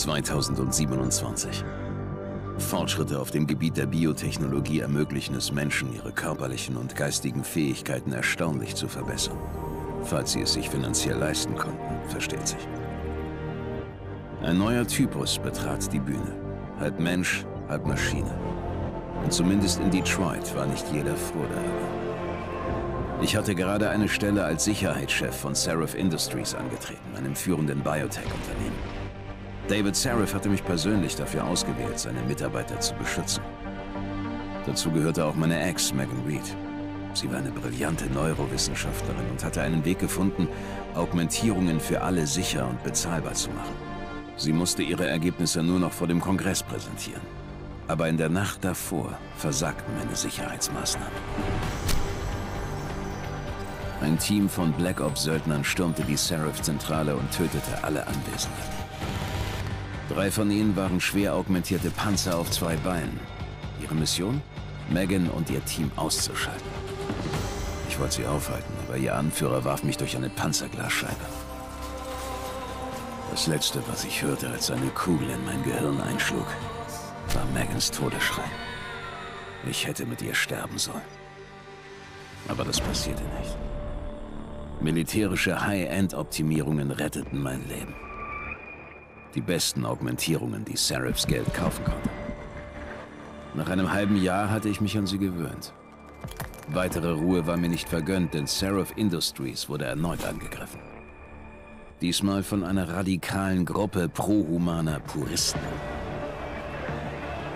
2027. Fortschritte auf dem Gebiet der Biotechnologie ermöglichen es Menschen, ihre körperlichen und geistigen Fähigkeiten erstaunlich zu verbessern. Falls sie es sich finanziell leisten konnten, versteht sich. Ein neuer Typus betrat die Bühne. Halb Mensch, halb Maschine. Und zumindest in Detroit war nicht jeder froh darüber. Ich hatte gerade eine Stelle als Sicherheitschef von Seraph Industries angetreten, einem führenden Biotech-Unternehmen. David Seraph hatte mich persönlich dafür ausgewählt, seine Mitarbeiter zu beschützen. Dazu gehörte auch meine Ex, Megan Reed. Sie war eine brillante Neurowissenschaftlerin und hatte einen Weg gefunden, Augmentierungen für alle sicher und bezahlbar zu machen. Sie musste ihre Ergebnisse nur noch vor dem Kongress präsentieren. Aber in der Nacht davor versagten meine Sicherheitsmaßnahmen. Ein Team von Black Ops-Söldnern stürmte die Seraph-Zentrale und tötete alle Anwesenden. Drei von ihnen waren schwer augmentierte Panzer auf zwei Beinen. Ihre Mission? Megan und ihr Team auszuschalten. Ich wollte sie aufhalten, aber ihr Anführer warf mich durch eine Panzerglasscheibe. Das Letzte, was ich hörte, als eine Kugel in mein Gehirn einschlug, war Megans Todesschrei. Ich hätte mit ihr sterben sollen. Aber das passierte nicht. Militärische High-End-Optimierungen retteten mein Leben. Die besten Augmentierungen, die Seraphs Geld kaufen konnte. Nach einem halben Jahr hatte ich mich an sie gewöhnt. Weitere Ruhe war mir nicht vergönnt, denn Seraph Industries wurde erneut angegriffen. Diesmal von einer radikalen Gruppe prohumaner Puristen.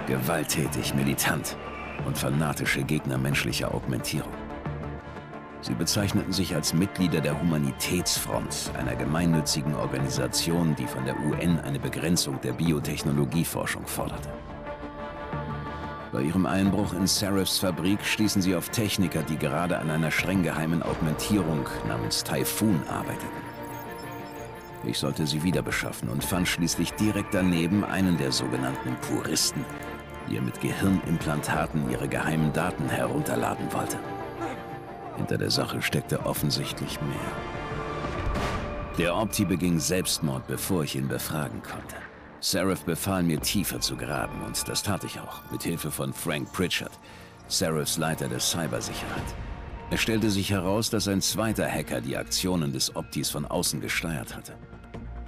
Gewalttätig, militant und fanatische Gegner menschlicher Augmentierung. Sie bezeichneten sich als Mitglieder der Humanitätsfront, einer gemeinnützigen Organisation, die von der UN eine Begrenzung der Biotechnologieforschung forderte. Bei ihrem Einbruch in Seraphs Fabrik stießen sie auf Techniker, die gerade an einer streng geheimen Augmentierung namens Typhoon arbeiteten. Ich sollte sie wieder beschaffen und fand schließlich direkt daneben einen der sogenannten Puristen, die er mit Gehirnimplantaten ihre geheimen Daten herunterladen wollte. Hinter der Sache steckte offensichtlich mehr. Der Opti beging Selbstmord, bevor ich ihn befragen konnte. Seraph befahl mir, tiefer zu graben, und das tat ich auch, mit Hilfe von Frank Pritchard, Seraphs Leiter der Cybersicherheit. Es stellte sich heraus, dass ein zweiter Hacker die Aktionen des Optis von außen gesteuert hatte.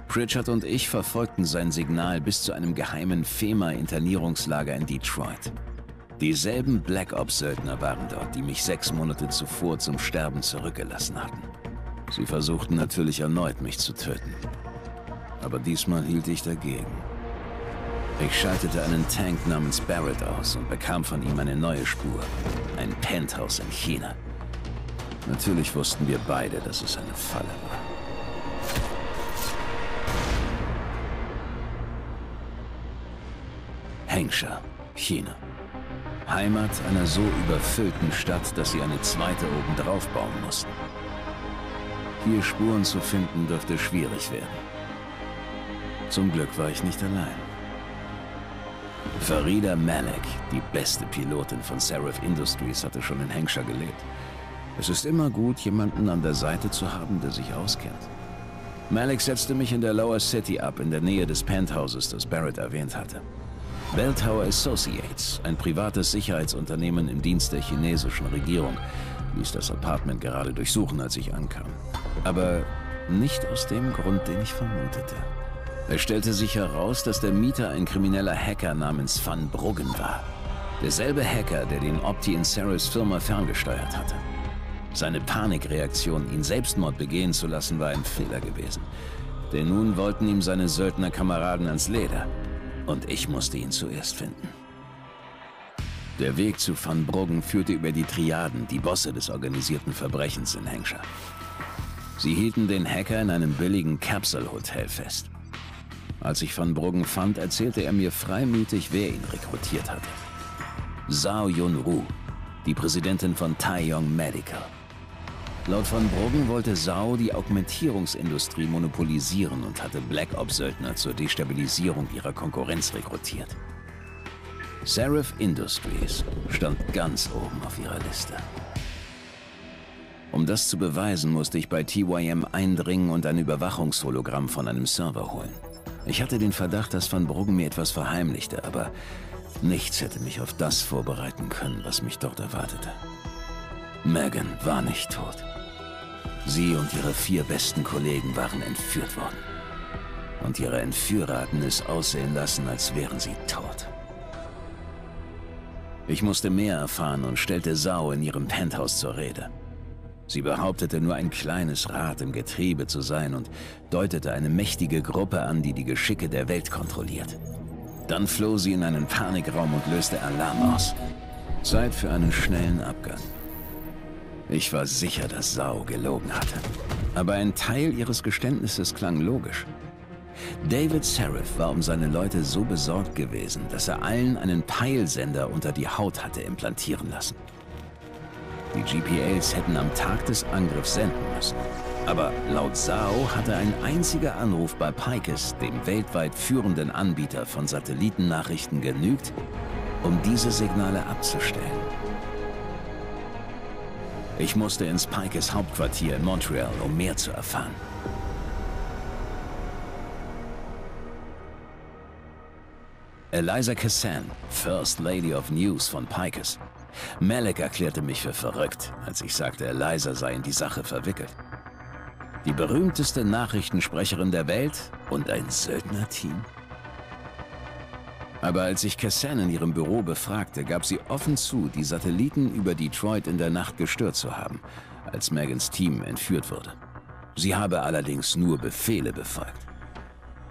Pritchard und ich verfolgten sein Signal bis zu einem geheimen FEMA-Internierungslager in Detroit. Dieselben Black Ops-Söldner waren dort, die mich sechs Monate zuvor zum Sterben zurückgelassen hatten. Sie versuchten natürlich erneut, mich zu töten. Aber diesmal hielt ich dagegen. Ich schaltete einen Tank namens Barrett aus und bekam von ihm eine neue Spur. Ein Penthouse in China. Natürlich wussten wir beide, dass es eine Falle war. Hengsha, China. Heimat einer so überfüllten Stadt, dass sie eine zweite obendrauf bauen mussten. Hier Spuren zu finden, dürfte schwierig werden. Zum Glück war ich nicht allein. Farida Malek, die beste Pilotin von Seraph Industries, hatte schon in Hengsha gelebt. Es ist immer gut, jemanden an der Seite zu haben, der sich auskennt. Malek setzte mich in der Lower City ab, in der Nähe des Penthouses, das Barrett erwähnt hatte. Bell Tower Associates, ein privates Sicherheitsunternehmen im Dienst der chinesischen Regierung, ließ das Apartment gerade durchsuchen, als ich ankam. Aber nicht aus dem Grund, den ich vermutete. Es stellte sich heraus, dass der Mieter ein krimineller Hacker namens Van Bruggen war. Derselbe Hacker, der den Opti in Sarahs Firma ferngesteuert hatte. Seine Panikreaktion, ihn Selbstmord begehen zu lassen, war ein Fehler gewesen. Denn nun wollten ihm seine Söldnerkameraden ans Leder. Und ich musste ihn zuerst finden. Der Weg zu Van Bruggen führte über die Triaden, die Bosse des organisierten Verbrechens in Hengscher. Sie hielten den Hacker in einem billigen Capsule-Hotel fest. Als ich Van Bruggen fand, erzählte er mir freimütig, wer ihn rekrutiert hatte. Zhao Yun-Ru, die Präsidentin von Taeyong Medical. Laut Van Bruggen wollte Zhao die Augmentierungsindustrie monopolisieren und hatte Black Ops-Söldner zur Destabilisierung ihrer Konkurrenz rekrutiert. Seraph Industries stand ganz oben auf ihrer Liste. Um das zu beweisen, musste ich bei TYM eindringen und ein Überwachungshologramm von einem Server holen. Ich hatte den Verdacht, dass Van Bruggen mir etwas verheimlichte, aber nichts hätte mich auf das vorbereiten können, was mich dort erwartete. Megan war nicht tot. Sie und ihre vier besten Kollegen waren entführt worden. Und ihre Entführer hatten es aussehen lassen, als wären sie tot. Ich musste mehr erfahren und stellte Sau in ihrem Penthouse zur Rede. Sie behauptete nur ein kleines Rad im Getriebe zu sein und deutete eine mächtige Gruppe an, die die Geschicke der Welt kontrolliert. Dann floh sie in einen Panikraum und löste Alarm aus. Zeit für einen schnellen Abgang. Ich war sicher, dass Sau gelogen hatte. Aber ein Teil ihres Geständnisses klang logisch. David Seraph war um seine Leute so besorgt gewesen, dass er allen einen Peilsender unter die Haut hatte implantieren lassen. Die GPAs hätten am Tag des Angriffs senden müssen. Aber laut Sao hatte ein einziger Anruf bei Pikes, dem weltweit führenden Anbieter von Satellitennachrichten, genügt, um diese Signale abzustellen. Ich musste ins Pikes Hauptquartier in Montreal, um mehr zu erfahren. Eliza Cassan, First Lady of News von Pikes. Malek erklärte mich für verrückt, als ich sagte, Eliza sei in die Sache verwickelt. Die berühmteste Nachrichtensprecherin der Welt und ein Söldnerteam? Aber als ich Cassan in ihrem Büro befragte, gab sie offen zu, die Satelliten über Detroit in der Nacht gestört zu haben, als Megans Team entführt wurde. Sie habe allerdings nur Befehle befolgt.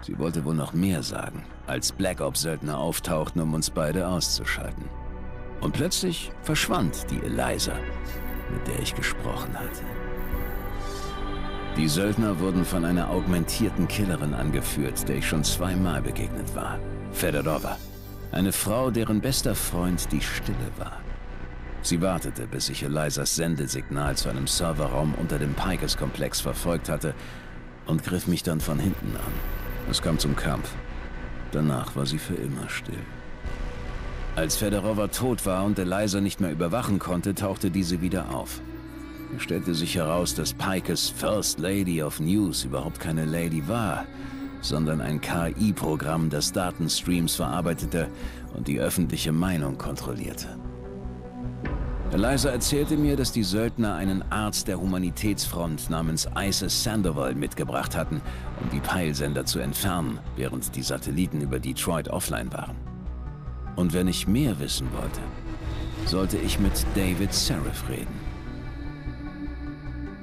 Sie wollte wohl noch mehr sagen, als Black Ops-Söldner auftauchten, um uns beide auszuschalten. Und plötzlich verschwand die Eliza, mit der ich gesprochen hatte. Die Söldner wurden von einer augmentierten Killerin angeführt, der ich schon zweimal begegnet war. Fedorova. Eine Frau, deren bester Freund die Stille war. Sie wartete, bis ich Elizas Sendesignal zu einem Serverraum unter dem Pikes-Komplex verfolgt hatte und griff mich dann von hinten an. Es kam zum Kampf. Danach war sie für immer still. Als Fedorova tot war und Eliza nicht mehr überwachen konnte, tauchte diese wieder auf. Es stellte sich heraus, dass Pikes First Lady of News überhaupt keine Lady war, sondern ein KI-Programm, das Datenstreams verarbeitete und die öffentliche Meinung kontrollierte. Eliza erzählte mir, dass die Söldner einen Arzt der Humanitätsfront namens Isis Sandoval mitgebracht hatten, um die Peilsender zu entfernen, während die Satelliten über Detroit offline waren. Und wenn ich mehr wissen wollte, sollte ich mit David Seraph reden.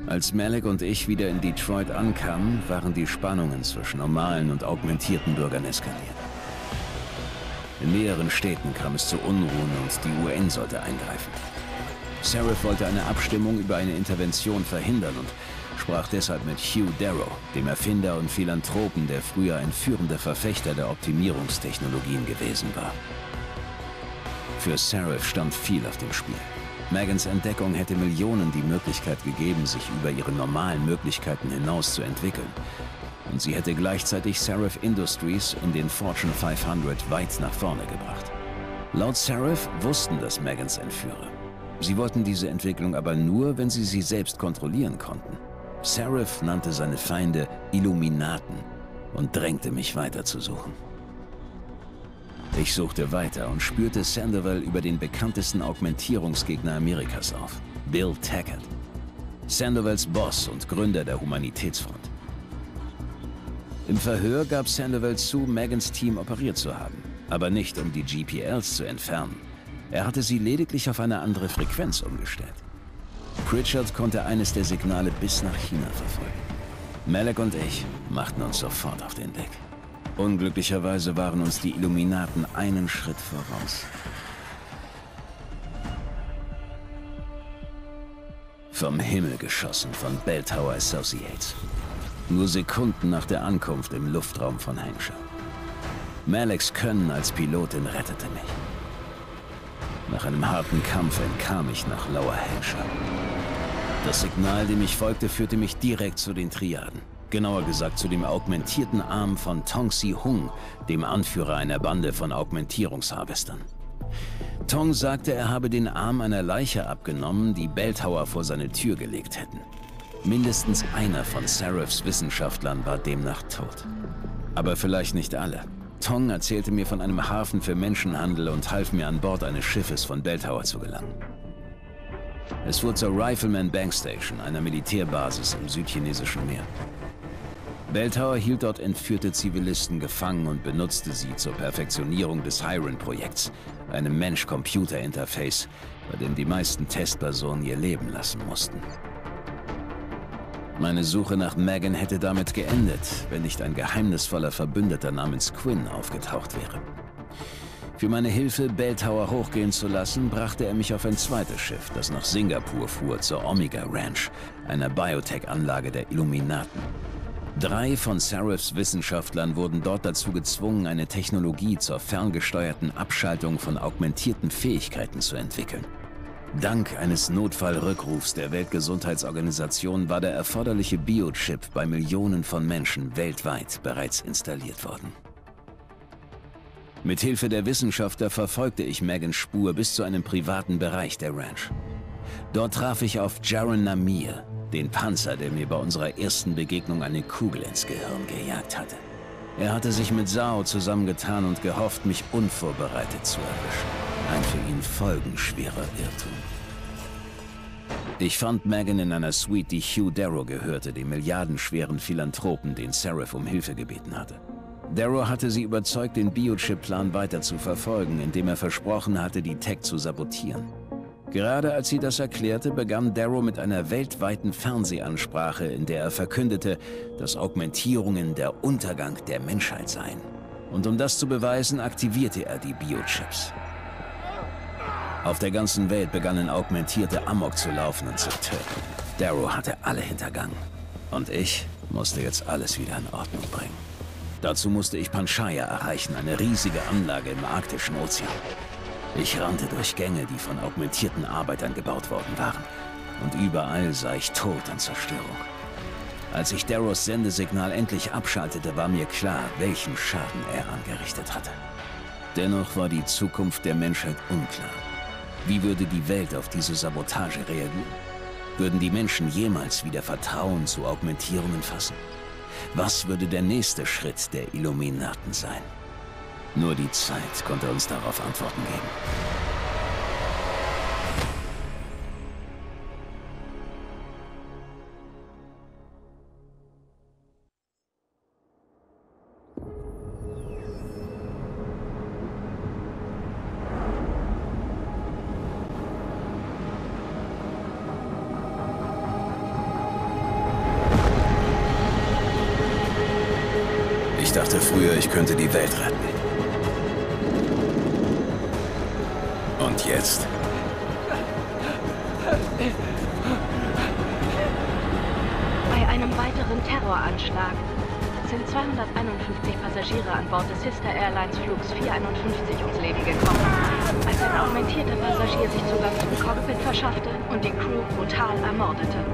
Als Malik und ich wieder in Detroit ankamen, waren die Spannungen zwischen normalen und augmentierten Bürgern eskaliert. In mehreren Städten kam es zu Unruhen und die UN sollte eingreifen. Seraph wollte eine Abstimmung über eine Intervention verhindern und sprach deshalb mit Hugh Darrow, dem Erfinder und Philanthropen, der früher ein führender Verfechter der Optimierungstechnologien gewesen war. Für Seraph stand viel auf dem Spiel. Megans Entdeckung hätte Millionen die Möglichkeit gegeben, sich über ihre normalen Möglichkeiten hinaus zu entwickeln. Und sie hätte gleichzeitig Seraph Industries in den Fortune 500 weit nach vorne gebracht. Laut Seraph wussten das Megans Entführer. Sie wollten diese Entwicklung aber nur, wenn sie sie selbst kontrollieren konnten. Seraph nannte seine Feinde Illuminaten und drängte mich weiterzusuchen. Ich suchte weiter und spürte Sandoval über den bekanntesten Augmentierungsgegner Amerikas auf, Bill Taggart. Sandovals Boss und Gründer der Humanitätsfront. Im Verhör gab Sandoval zu, Megans Team operiert zu haben, aber nicht um die GPLs zu entfernen. Er hatte sie lediglich auf eine andere Frequenz umgestellt. Pritchard konnte eines der Signale bis nach China verfolgen. Malek und ich machten uns sofort auf den Weg. Unglücklicherweise waren uns die Illuminaten einen Schritt voraus. Vom Himmel geschossen von Bell Tower Associates. Nur Sekunden nach der Ankunft im Luftraum von Hampshire. Maleks Können als Pilotin rettete mich. Nach einem harten Kampf entkam ich nach Lower Hampshire. Das Signal, dem ich folgte, führte mich direkt zu den Triaden. Genauer gesagt zu dem augmentierten Arm von Tong Si Hung, dem Anführer einer Bande von Augmentierungsharvestern. Tong sagte, er habe den Arm einer Leiche abgenommen, die Belltower vor seine Tür gelegt hätten. Mindestens einer von Seraphs Wissenschaftlern war demnach tot. Aber vielleicht nicht alle. Tong erzählte mir von einem Hafen für Menschenhandel und half mir an Bord eines Schiffes von Belltower zu gelangen. Es fuhr zur Rifleman Bank Station, einer Militärbasis im südchinesischen Meer. Belltower hielt dort entführte Zivilisten gefangen und benutzte sie zur Perfektionierung des Hiron-Projekts, einem Mensch-Computer-Interface, bei dem die meisten Testpersonen ihr Leben lassen mussten. Meine Suche nach Megan hätte damit geendet, wenn nicht ein geheimnisvoller Verbündeter namens Quinn aufgetaucht wäre. Für meine Hilfe, Belltower hochgehen zu lassen, brachte er mich auf ein zweites Schiff, das nach Singapur fuhr, zur Omega Ranch, einer Biotech-Anlage der Illuminaten. Drei von Serifs Wissenschaftlern wurden dort dazu gezwungen, eine Technologie zur ferngesteuerten Abschaltung von augmentierten Fähigkeiten zu entwickeln. Dank eines Notfallrückrufs der Weltgesundheitsorganisation war der erforderliche Biochip bei Millionen von Menschen weltweit bereits installiert worden. Mithilfe der Wissenschaftler verfolgte ich Megans Spur bis zu einem privaten Bereich der Ranch. Dort traf ich auf Jaron Namir, den Panzer, der mir bei unserer ersten Begegnung eine Kugel ins Gehirn gejagt hatte. Er hatte sich mit Sao zusammengetan und gehofft, mich unvorbereitet zu erwischen. Ein für ihn folgenschwerer Irrtum. Ich fand Megan in einer Suite, die Hugh Darrow gehörte, dem milliardenschweren Philanthropen, den Seraph um Hilfe gebeten hatte. Darrow hatte sie überzeugt, den Biochip-Plan weiter zu verfolgen, indem er versprochen hatte, die Tech zu sabotieren. Gerade als sie das erklärte, begann Darrow mit einer weltweiten Fernsehansprache, in der er verkündete, dass Augmentierungen der Untergang der Menschheit seien. Und um das zu beweisen, aktivierte er die Biochips. Auf der ganzen Welt begannen Augmentierte Amok zu laufen und zu töten. Darrow hatte alle hintergangen. Und ich musste jetzt alles wieder in Ordnung bringen. Dazu musste ich Panchaya erreichen, eine riesige Anlage im arktischen Ozean. Ich rannte durch Gänge, die von augmentierten Arbeitern gebaut worden waren. Und überall sah ich Tod und Zerstörung. Als ich Darrows Sendesignal endlich abschaltete, war mir klar, welchen Schaden er angerichtet hatte. Dennoch war die Zukunft der Menschheit unklar. Wie würde die Welt auf diese Sabotage reagieren? Würden die Menschen jemals wieder Vertrauen zu Augmentierungen fassen? Was würde der nächste Schritt der Illuminaten sein? Nur die Zeit konnte uns darauf Antworten geben. Ich dachte früher, ich könnte die Welt retten. Jetzt? Bei einem weiteren Terroranschlag sind 251 Passagiere an Bord des Sister Airlines Flugs 451 ums Leben gekommen, als ein augmentierter Passagier sich Zugang zum Cockpit verschaffte und die Crew brutal ermordete.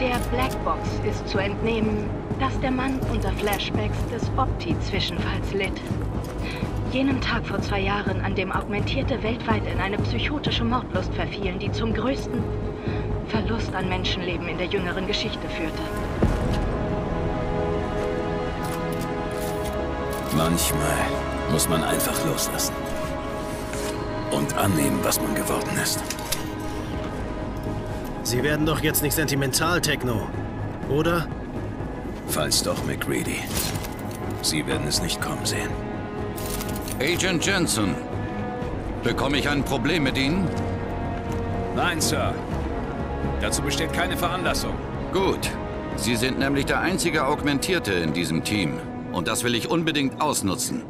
Der Blackbox ist zu entnehmen, dass der Mann unter Flashbacks des Opti-Zwischenfalls litt. Jenem Tag vor zwei Jahren, an dem Augmentierte weltweit in eine psychotische Mordlust verfielen, die zum größten Verlust an Menschenleben in der jüngeren Geschichte führte. Manchmal muss man einfach loslassen. Und annehmen, was man geworden ist. Sie werden doch jetzt nicht sentimental, Techno. Oder? Falls doch, McReady. Sie werden es nicht kommen sehen. Agent Jensen, bekomme ich ein Problem mit Ihnen? Nein, Sir. Dazu besteht keine Veranlassung. Gut. Sie sind nämlich der einzige Augmentierte in diesem Team. Und das will ich unbedingt ausnutzen.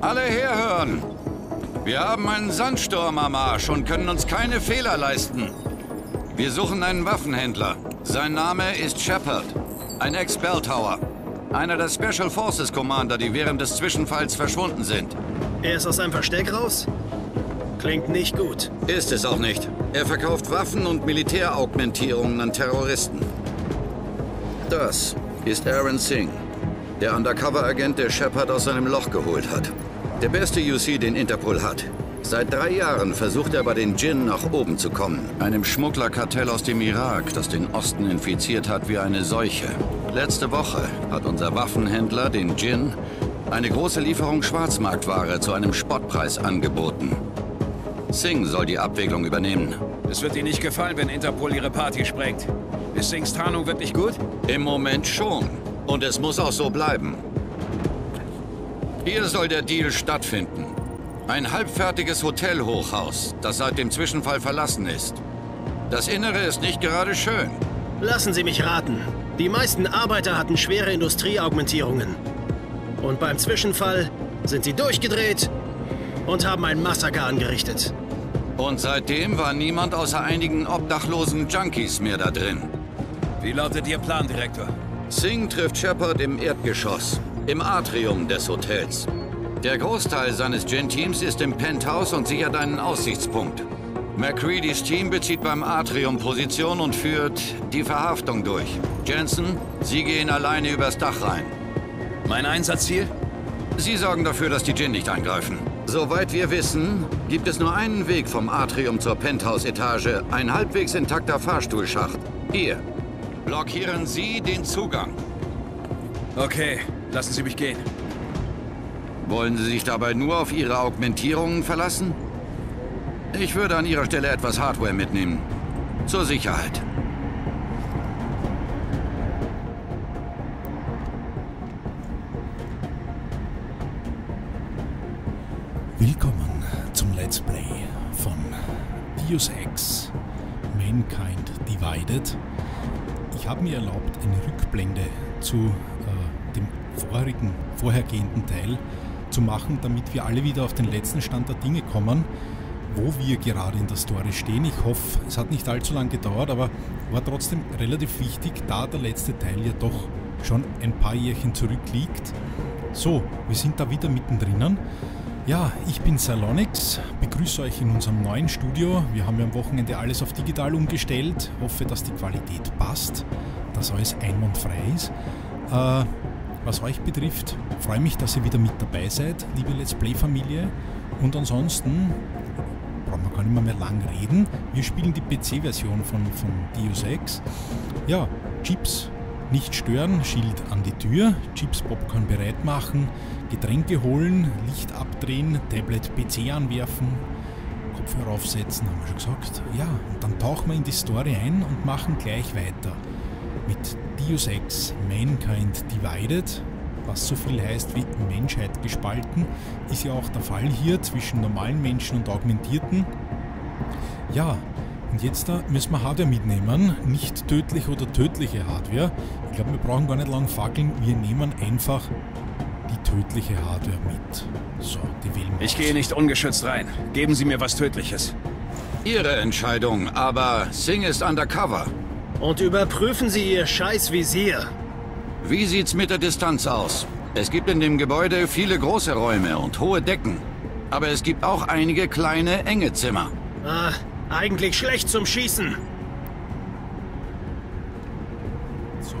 Alle herhören! Wir haben einen Sandsturm am Arsch und können uns keine Fehler leisten. Wir suchen einen Waffenhändler. Sein Name ist Shepard. Ein Ex-Belltower. Einer der Special Forces Commander, die während des Zwischenfalls verschwunden sind. Er ist aus seinem Versteck raus? Klingt nicht gut. Ist es auch nicht. Er verkauft Waffen und Militäraugmentierungen an Terroristen. Das ist Aaron Singh, der Undercover-Agent, der Shepard aus seinem Loch geholt hat. Der beste UC, den Interpol hat. Seit drei Jahren versucht er bei den Djinn nach oben zu kommen. Einem Schmugglerkartell aus dem Irak, das den Osten infiziert hat wie eine Seuche. Letzte Woche hat unser Waffenhändler, den Djinn, eine große Lieferung Schwarzmarktware zu einem Spottpreis angeboten. Singh soll die Abwicklung übernehmen. Es wird Ihnen nicht gefallen, wenn Interpol Ihre Party sprengt. Ist Singhs Tarnung wirklich gut? Im Moment schon. Und es muss auch so bleiben. Hier soll der Deal stattfinden. Ein halbfertiges Hotelhochhaus, das seit dem Zwischenfall verlassen ist. Das Innere ist nicht gerade schön. Lassen Sie mich raten. Die meisten Arbeiter hatten schwere Industrieaugmentierungen. Und beim Zwischenfall sind sie durchgedreht und haben ein Massaker angerichtet. Und seitdem war niemand außer einigen obdachlosen Junkies mehr da drin. Wie lautet Ihr Plan, Direktor? Singh trifft Shepard im Erdgeschoss, im Atrium des Hotels. Der Großteil seines Gen-Teams ist im Penthouse und sichert einen Aussichtspunkt. McCreadys Team bezieht beim Atrium Position und führt die Verhaftung durch. Jensen, Sie gehen alleine übers Dach rein. Mein Einsatzziel? Sie sorgen dafür, dass die Djinn nicht eingreifen. Soweit wir wissen, gibt es nur einen Weg vom Atrium zur Penthouse-Etage. Ein halbwegs intakter Fahrstuhlschacht. Hier. Blockieren Sie den Zugang. Okay, lassen Sie mich gehen. Wollen Sie sich dabei nur auf Ihre Augmentierungen verlassen? Ich würde an Ihrer Stelle etwas Hardware mitnehmen. Zur Sicherheit. Willkommen zum Let's Play von Deus Ex Mankind Divided. Ich habe mir erlaubt, eine Rückblende zu äh, dem vorigen, vorhergehenden Teil zu machen, damit wir alle wieder auf den letzten Stand der Dinge kommen, wo wir gerade in der Story stehen. Ich hoffe, es hat nicht allzu lange gedauert, aber war trotzdem relativ wichtig, da der letzte Teil ja doch schon ein paar Jährchen zurückliegt. So, wir sind da wieder mittendrin. Ja, ich bin Salonix, begrüße euch in unserem neuen Studio. Wir haben ja am Wochenende alles auf digital umgestellt. Hoffe, dass die Qualität passt, dass alles einwandfrei ist. Äh, was euch betrifft, freue mich, dass ihr wieder mit dabei seid, liebe Let's Play-Familie. Und ansonsten brauchen wir gar nicht mehr, mehr lang reden. Wir spielen die PC-Version von, von Deus Ex. Ja, Chips nicht stören, Schild an die Tür, Chips Popcorn bereit machen, Getränke holen, Licht abdrehen, Tablet PC anwerfen, Kopfhörer aufsetzen, haben wir schon gesagt. Ja, und dann tauchen wir in die Story ein und machen gleich weiter mit Deus Ex Mankind Divided, was so viel heißt wie Menschheit gespalten, ist ja auch der Fall hier zwischen normalen Menschen und Augmentierten. Ja, und jetzt da müssen wir Hardware mitnehmen, nicht tödliche oder tödliche Hardware. Ich glaube, wir brauchen gar nicht lang fackeln, wir nehmen einfach die tödliche Hardware mit. So, die wählen wir Ich gehe nicht ungeschützt rein. Geben Sie mir was Tödliches. Ihre Entscheidung, aber Singh ist undercover. Und überprüfen Sie Ihr Scheißvisier. Wie sieht's mit der Distanz aus? Es gibt in dem Gebäude viele große Räume und hohe Decken. Aber es gibt auch einige kleine, enge Zimmer. Ah, eigentlich schlecht zum Schießen. So.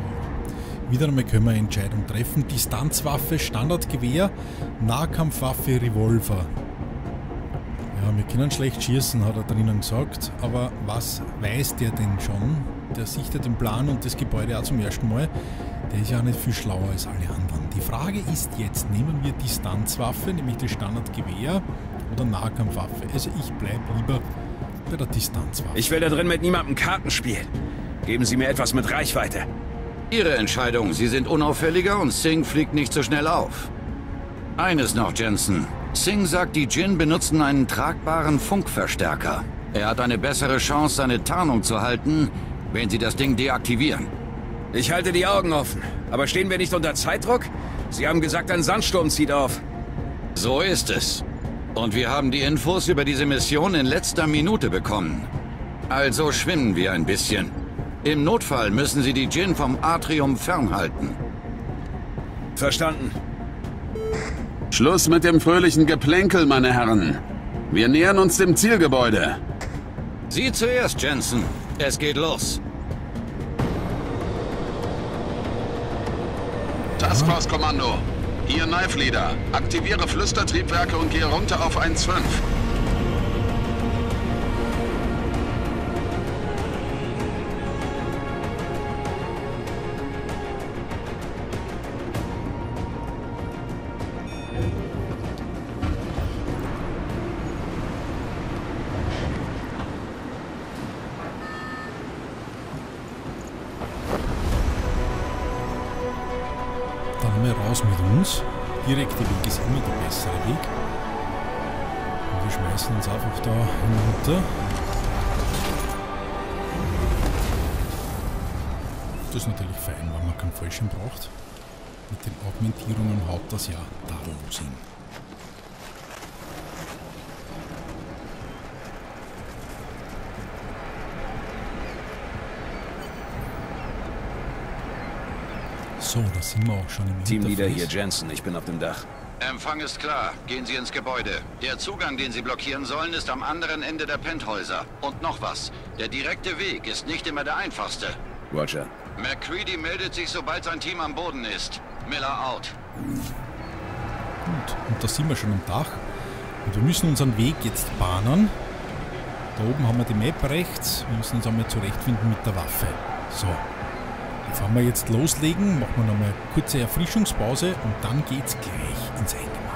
Wieder einmal können wir eine Entscheidung treffen. Distanzwaffe, Standardgewehr, Nahkampfwaffe, Revolver. Ja, wir können schlecht schießen, hat er drinnen gesagt. Aber was weiß der denn schon? Der sichtet den Plan und das Gebäude auch zum ersten Mal. Der ist ja auch nicht viel schlauer als alle anderen. Die Frage ist jetzt, nehmen wir Distanzwaffe, nämlich das Standardgewehr oder Nahkampfwaffe? Also ich bleibe lieber bei der Distanzwaffe. Ich will da drin mit niemandem Karten spielen. Geben Sie mir etwas mit Reichweite. Ihre Entscheidung. Sie sind unauffälliger und Singh fliegt nicht so schnell auf. Eines noch, Jensen. Singh sagt, die Djinn benutzen einen tragbaren Funkverstärker. Er hat eine bessere Chance, seine Tarnung zu halten, wenn sie das Ding deaktivieren. Ich halte die Augen offen. Aber stehen wir nicht unter Zeitdruck? Sie haben gesagt, ein Sandsturm zieht auf. So ist es. Und wir haben die Infos über diese Mission in letzter Minute bekommen. Also schwimmen wir ein bisschen. Im Notfall müssen Sie die Djinn vom Atrium fernhalten. Verstanden. Schluss mit dem fröhlichen Geplänkel, meine Herren. Wir nähern uns dem Zielgebäude. Sie zuerst, Jensen. Es geht los. Taskforce Kommando. Hier Knife Leader. Aktiviere Flüstertriebwerke und gehe runter auf 1.5. Mal raus mit uns. Direkte Weg ist immer der bessere Weg. Und wir schmeißen uns einfach da hinunter. Das ist natürlich fein, wenn man keinen Fallschirm braucht. Mit den Augmentierungen haut das ja tadellos hin. So, da sind wir auch schon im Teamleader hier. Jensen. Ich bin auf dem Dach. Empfang ist klar. Gehen Sie ins Gebäude. Der Zugang, den Sie blockieren sollen, ist am anderen Ende der Penthäuser. Und noch was. Der direkte Weg ist nicht immer der einfachste. Roger. McCready meldet sich, sobald sein Team am Boden ist. Miller out. Gut, und da sind wir schon am Dach. Und wir müssen unseren Weg jetzt bahnen. Da oben haben wir die Map rechts. Wir müssen uns einmal zurechtfinden mit der Waffe. So. Bevor wir jetzt loslegen, machen wir nochmal eine kurze Erfrischungspause und dann geht's gleich ins Eingemachte.